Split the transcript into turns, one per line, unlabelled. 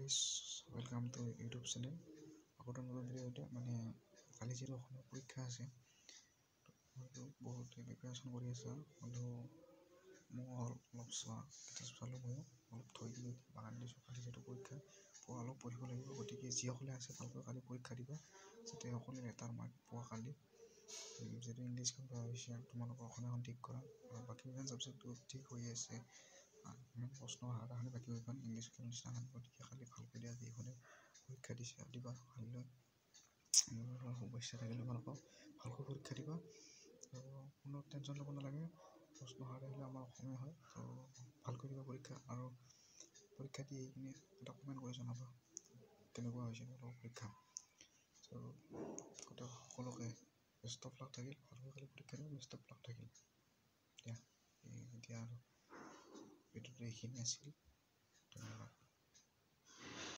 Guys welcome to YouTube channel আকৌ নতুন ভিডিঅ'তে মানে কালি যিহেতু অসমীয়া পৰীক্ষা আছে হয়তো বহুত প্ৰিপেৰেশ্যন কৰি আছা। হয়তো মই অলপ চোৱা কিতাপ চালোঁ ময়ো অলপ থৈ দিলোঁ বাগান দিছোঁ। কালি যিহেতু পৰীক্ষা অলপ পঢ়িব লাগিব। গতিকে যিসকলে আছে ভালকৈ কালি পৰীক্ষা দিবা যাতে সকলোৱে এটাৰ মাৰ্ক পোৱা কালি। যিহেতু ইংলিছখন বেয়া হৈছে তোমালোকৰ অসমীয়াখন ঠিক কৰা। বাকীকেইখন ছাবজেক্টটো ঠিক হৈ আছে। প্ৰশ্ন অহাৰ কাৰণে বাকী কেইখন ইংলিছখন নিচিনা নহয় গতিকে খালি ভালকৈ দিয়া যিখনে পৰীক্ষা দিছে দিবা কালিলৈ শুভেচ্ছা থাকিলে তোমালোকক ভালকৈ পৰীক্ষা দিবা আৰু কোনো টেনশ্যন ল'ব নালাগে প্ৰশ্ন অহাৰ আহিলে আমাৰ অসমীয়া হয় ত' ভালকৈ দিবা পৰীক্ষা আৰু পৰীক্ষা দি কিনে এটা কমেণ্ট কৰি জনাবা কেনেকুৱা হৈছে তোমালোকৰ পৰীক্ষা। ত' গোটেই সকলোকে বেষ্ট অফ লাক থাকিল ভালকৈ খালি পৰীক্ষা দিবা বেষ্ট অফ লাক থাকিল দিয়া